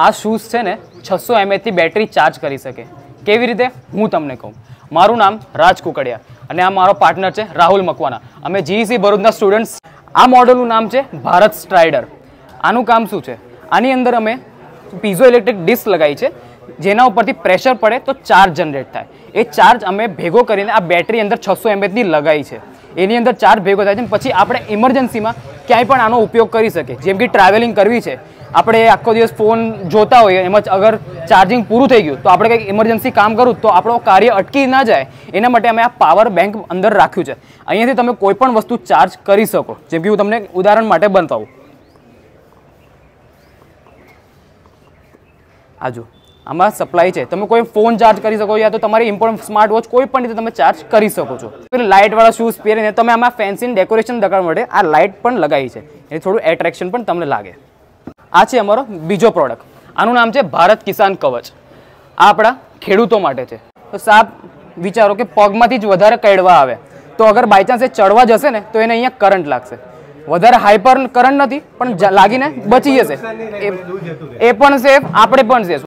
આ શૂઝ છે ને છસો એમએચથી બેટરી ચાર્જ કરી શકે. કેવી રીતે? હું તમને કહું. મારું નામ રાજ કુકડિયા અને આ મારો પાર્ટનર છે રાહુલ મકવાના અમે જીઈસી ભરૂચના સ્ટુડન્ટ્સ આ મોડલનું નામ છે ભારત સ્ટ્રાઇડર આનું કામ શું છે? આની અંદર અમે પીઝો ઇલેક્ટ્રિક ડિસ્ક લગાવી છે, જેના ઉપરથી પ્રેશર પડે તો ચાર્જ જનરેટ થાય. એ ચાર્જ અમે ભેગો કરીને આ બેટરી અંદર છસો એમએચની લગાવી છે. એની અંદર ચાર્જ ભેગો થાય છે પછી આપણે ઇમરજન્સીમાં ક્યાંય પણ આનો ઉપયોગ કરી શકીએ. જેમ કે ટ્રાવેલિંગ કરવી છે આપણે આખો દિવસ ફોન જોતા હોઈએ, એમ જ અગર ચાર્જિંગ પૂરું થઈ ગયું, તો આપણે કંઈક ઇમરજન્સી કામ કરું તો આપણો કાર્ય અટકી ના જાય. એના માટે અમે આ પાવર બેંક અંદર રાખ્યું છે. અહીંયાથી તમે કોઈ પણ વસ્તુ ચાર્જ કરી શકો. જેમ કે હું તમને ઉદાહરણ માટે બતાવું. આ જો આમાં સપ્લાય છે. તમે કોઈ ફોન ચાર્જ કરી શકો યા તો તમારી ઇમ્પોર્ટન્ટ સ્માર્ટ વોચ કોઈ પણ રીતે તમે ચાર્જ કરી શકો છો. લાઇટવાળા શૂઝ પહેરીને તમે આમાં ફેન્સી ડેકોરેશન દગાડવા માટે આ લાઇટ પણ લગાવી છે. એ થોડું એટ્રેક્શન પણ તમને લાગે. આ છે અમારો બીજો પ્રોડક્ટ આનું નામ છે ભારત કિસાન કવચ. આ આપણા ખેડૂતો માટે છે. તો સાપ વિચારો કે પગમાંથી જ વધારે કડવા આવે. તો અગર બાય ચાન્સ એ ચડવા જશે ને, તો એને અહીંયા કરંટ લાગશે. વધારે હાઈપર કરંટ નથી, પણ લાગીને બચી જશે. એ- એ પણ સેફ આપણે પણ સેફ